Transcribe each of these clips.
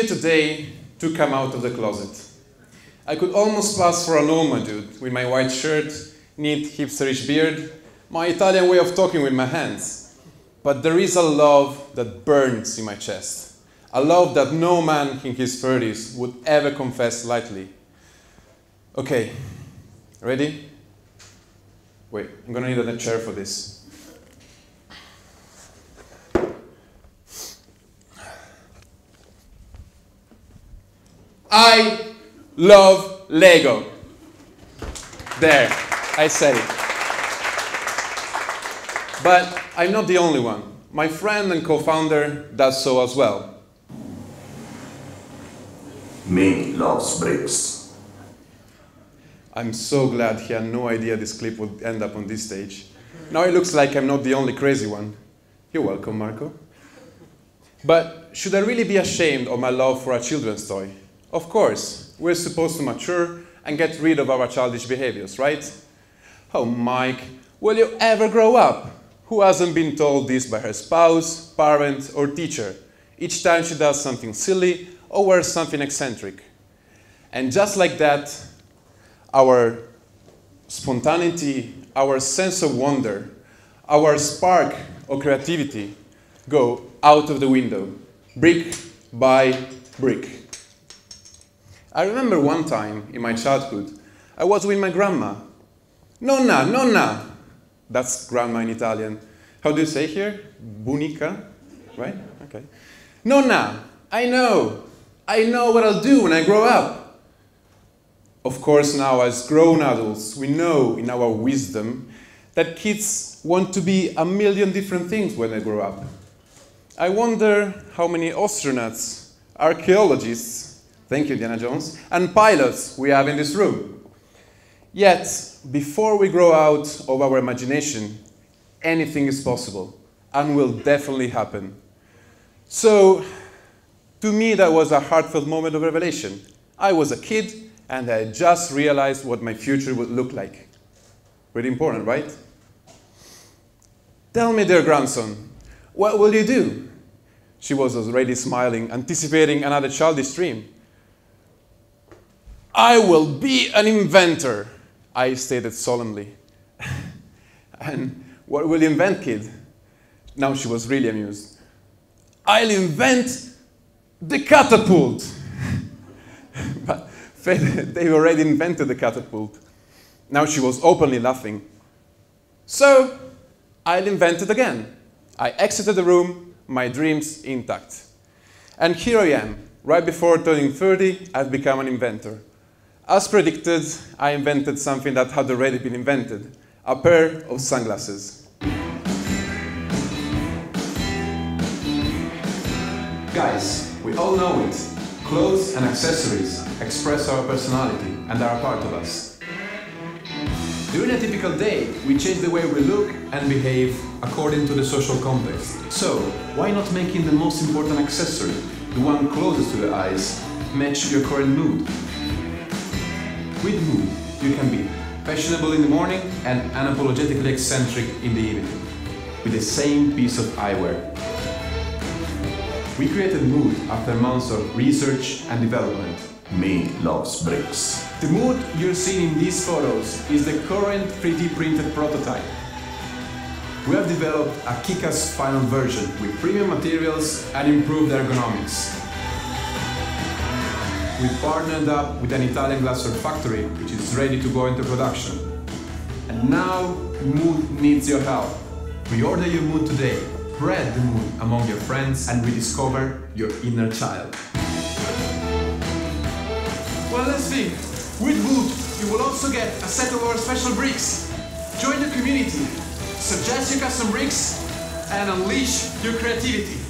here today to come out of the closet. I could almost pass for a normal dude with my white shirt, neat hipsterish beard, my Italian way of talking with my hands. But there is a love that burns in my chest. A love that no man in his 30s would ever confess lightly. Okay, ready? Wait, I'm gonna need a chair for this. I love Lego. There, I said it. But I'm not the only one. My friend and co founder does so as well. Me loves bricks. I'm so glad he had no idea this clip would end up on this stage. Now it looks like I'm not the only crazy one. You're welcome, Marco. But should I really be ashamed of my love for a children's toy? Of course, we're supposed to mature and get rid of our childish behaviors, right? Oh, Mike, will you ever grow up? Who hasn't been told this by her spouse, parent, or teacher each time she does something silly or wears something eccentric? And just like that, our spontaneity, our sense of wonder, our spark of creativity go out of the window, brick by brick. I remember one time in my childhood, I was with my grandma. Nonna, nonna. That's grandma in Italian. How do you say here? Bunica, right? Okay. Nonna, I know. I know what I'll do when I grow up. Of course, now as grown adults, we know in our wisdom that kids want to be a million different things when they grow up. I wonder how many astronauts, archaeologists, Thank you, Indiana Jones. And pilots we have in this room. Yet, before we grow out of our imagination, anything is possible and will definitely happen. So, to me, that was a heartfelt moment of revelation. I was a kid and I just realized what my future would look like. Really important, right? Tell me, dear grandson, what will you do? She was already smiling, anticipating another childish dream. I will be an inventor, I stated solemnly. and what will you invent, kid? Now she was really amused. I'll invent the catapult. but they've already invented the catapult. Now she was openly laughing. So I'll invent it again. I exited the room, my dreams intact. And here I am. Right before turning 30, I've become an inventor. As predicted, I invented something that had already been invented, a pair of sunglasses. Guys, we all know it. Clothes and accessories express our personality and are a part of us. During a typical day, we change the way we look and behave according to the social context. So, why not making the most important accessory, the one closest to the eyes, match your current mood? With mood, you can be fashionable in the morning and unapologetically eccentric in the evening, with the same piece of eyewear. We created Mood after months of research and development. Me loves bricks. The Mood you're seeing in these photos is the current 3D printed prototype. We have developed a kick-ass final version with premium materials and improved ergonomics we partnered up with an Italian glassware factory which is ready to go into production. And now Mood needs your help. Reorder your Mood today, spread the Mood among your friends and rediscover your inner child. Well, let's see. With Mood, you will also get a set of our special bricks. Join the community, suggest your custom bricks, and unleash your creativity.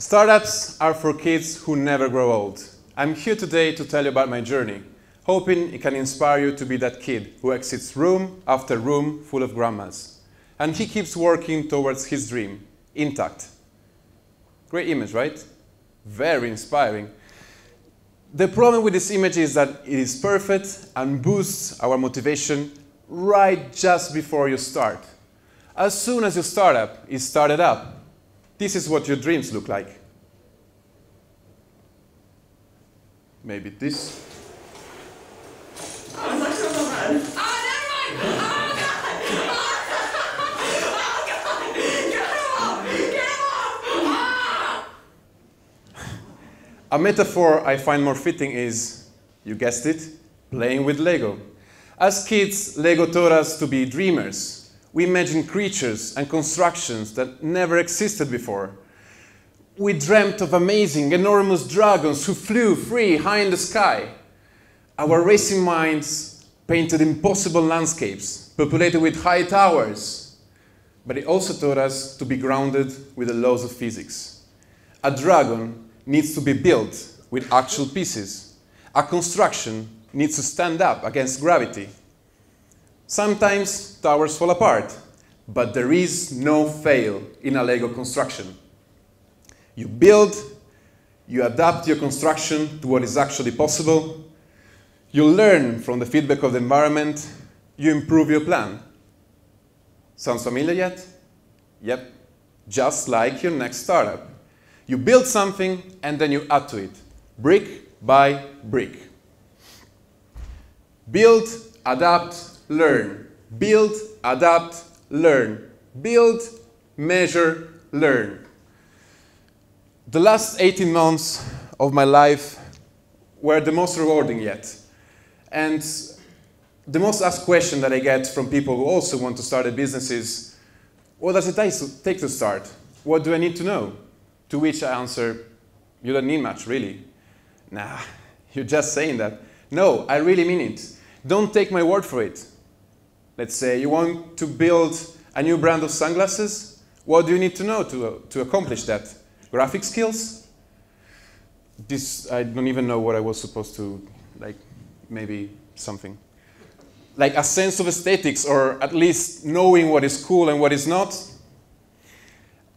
Startups are for kids who never grow old. I'm here today to tell you about my journey, hoping it can inspire you to be that kid who exits room after room full of grandmas. And he keeps working towards his dream, intact. Great image, right? Very inspiring. The problem with this image is that it is perfect and boosts our motivation right just before you start. As soon as you start up, it started up. This is what your dreams look like. Maybe this. A metaphor I find more fitting is, you guessed it, playing with Lego. As kids, Lego taught us to be dreamers, we imagined creatures and constructions that never existed before. We dreamt of amazing, enormous dragons who flew free high in the sky. Our racing minds painted impossible landscapes, populated with high towers. But it also taught us to be grounded with the laws of physics. A dragon needs to be built with actual pieces. A construction needs to stand up against gravity. Sometimes towers fall apart, but there is no fail in a Lego construction. You build, you adapt your construction to what is actually possible, you learn from the feedback of the environment, you improve your plan. Sounds familiar yet? Yep, just like your next startup. You build something and then you add to it, brick by brick. Build, adapt, learn. Build, adapt, learn. Build, measure, learn. The last 18 months of my life were the most rewarding yet. And the most asked question that I get from people who also want to start a business is, what does it take to start? What do I need to know? To which I answer, you don't need much, really. Nah, you're just saying that. No, I really mean it. Don't take my word for it. Let's say you want to build a new brand of sunglasses. What do you need to know to, to accomplish that? Graphic skills? This, I don't even know what I was supposed to, like, maybe something. Like a sense of aesthetics, or at least knowing what is cool and what is not.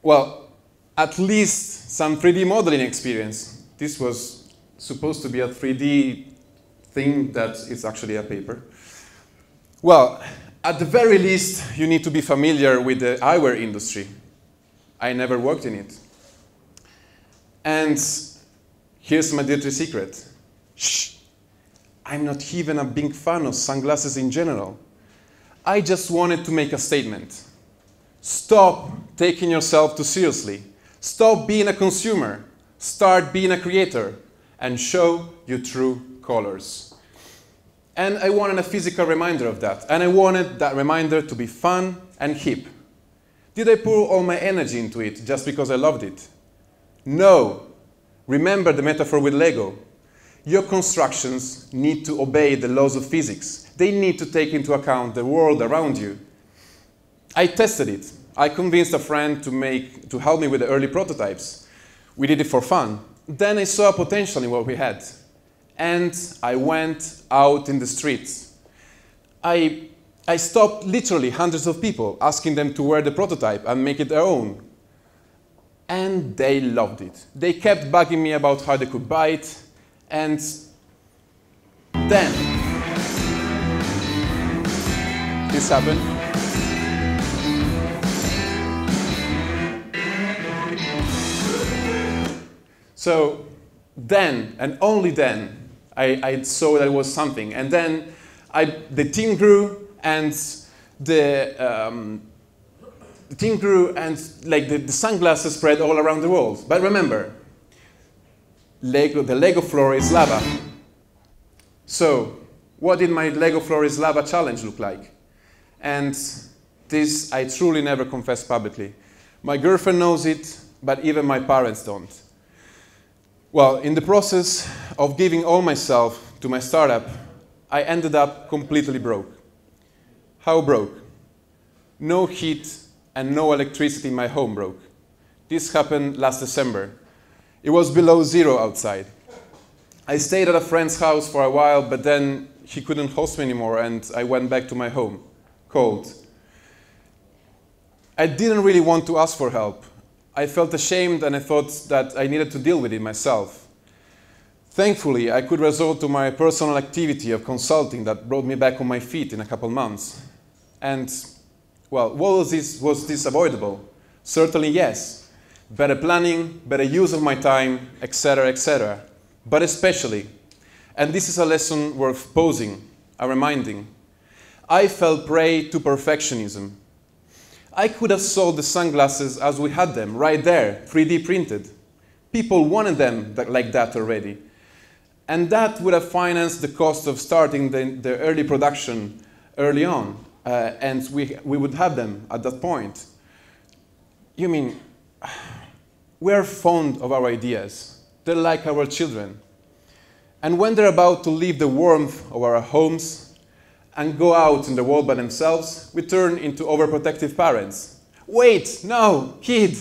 Well, at least some 3D modeling experience. This was supposed to be a 3D thing that is actually a paper. Well, at the very least, you need to be familiar with the eyewear industry. I never worked in it. And here's my dirty secret. Shh. I'm not even a big fan of sunglasses in general. I just wanted to make a statement. Stop taking yourself too seriously. Stop being a consumer. Start being a creator and show your true colors. And I wanted a physical reminder of that. And I wanted that reminder to be fun and hip. Did I pour all my energy into it just because I loved it? No. Remember the metaphor with Lego. Your constructions need to obey the laws of physics. They need to take into account the world around you. I tested it. I convinced a friend to, make, to help me with the early prototypes. We did it for fun. Then I saw potential in what we had. And I went out in the streets. I, I stopped literally hundreds of people, asking them to wear the prototype and make it their own. And they loved it. They kept bugging me about how they could buy it. And then this happened. So then, and only then, I, I, saw that it was something. And then I, the team grew, and the, um, the team grew, and like the, the sunglasses spread all around the world. But remember, Lego, the Lego floor is lava. So, what did my Lego floor is lava challenge look like? And this I truly never confess publicly. My girlfriend knows it, but even my parents don't. Well, in the process of giving all myself to my startup, I ended up completely broke. How broke? No heat and no electricity in my home broke. This happened last December. It was below zero outside. I stayed at a friend's house for a while, but then he couldn't host me anymore, and I went back to my home, cold. I didn't really want to ask for help. I felt ashamed and I thought that I needed to deal with it myself. Thankfully, I could resort to my personal activity of consulting that brought me back on my feet in a couple months. And, well, was this, was this avoidable? Certainly yes. Better planning, better use of my time, etc., etc. But especially And this is a lesson worth posing, a reminding. I fell prey to perfectionism. I could have sold the sunglasses as we had them, right there, 3D printed. People wanted them like that already. And that would have financed the cost of starting the, the early production early on. Uh, and we, we would have them at that point. You mean, we're fond of our ideas. They're like our children. And when they're about to leave the warmth of our homes and go out in the world by themselves, we turn into overprotective parents. Wait, no, kid,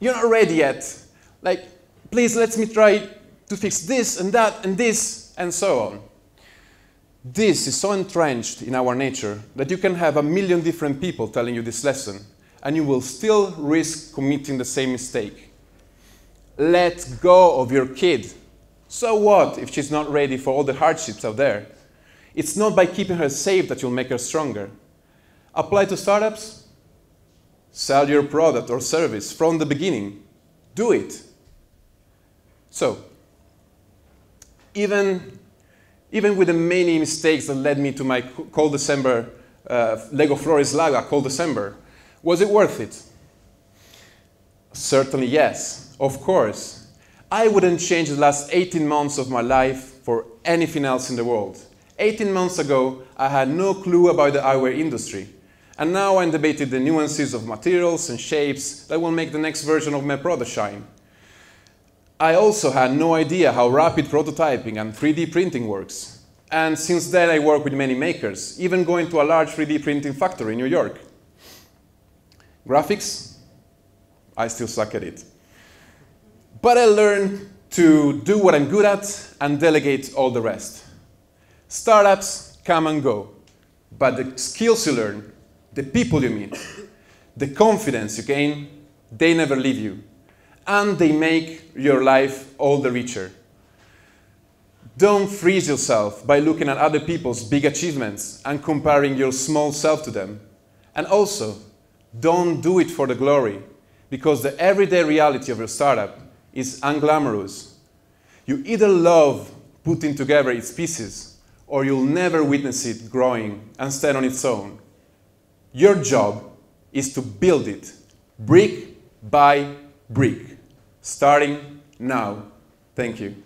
you're not ready yet. Like, please let me try to fix this and that and this and so on. This is so entrenched in our nature that you can have a million different people telling you this lesson, and you will still risk committing the same mistake. Let go of your kid. So what if she's not ready for all the hardships out there? It's not by keeping her safe that you'll make her stronger. Apply to startups? Sell your product or service from the beginning. Do it. So, even, even with the many mistakes that led me to my cold December, uh, Lego floor is lava cold December, was it worth it? Certainly yes, of course. I wouldn't change the last 18 months of my life for anything else in the world. 18 months ago, I had no clue about the eyewear industry. And now I'm debating the nuances of materials and shapes that will make the next version of my product shine. I also had no idea how rapid prototyping and 3D printing works. And since then, I work with many makers, even going to a large 3D printing factory in New York. Graphics, I still suck at it. But I learned to do what I'm good at and delegate all the rest. Startups come and go, but the skills you learn, the people you meet, the confidence you gain, they never leave you. And they make your life all the richer. Don't freeze yourself by looking at other people's big achievements and comparing your small self to them. And also, don't do it for the glory, because the everyday reality of your startup is unglamorous. You either love putting together its pieces, or you'll never witness it growing and stand on its own. Your job is to build it, brick by brick, starting now. Thank you.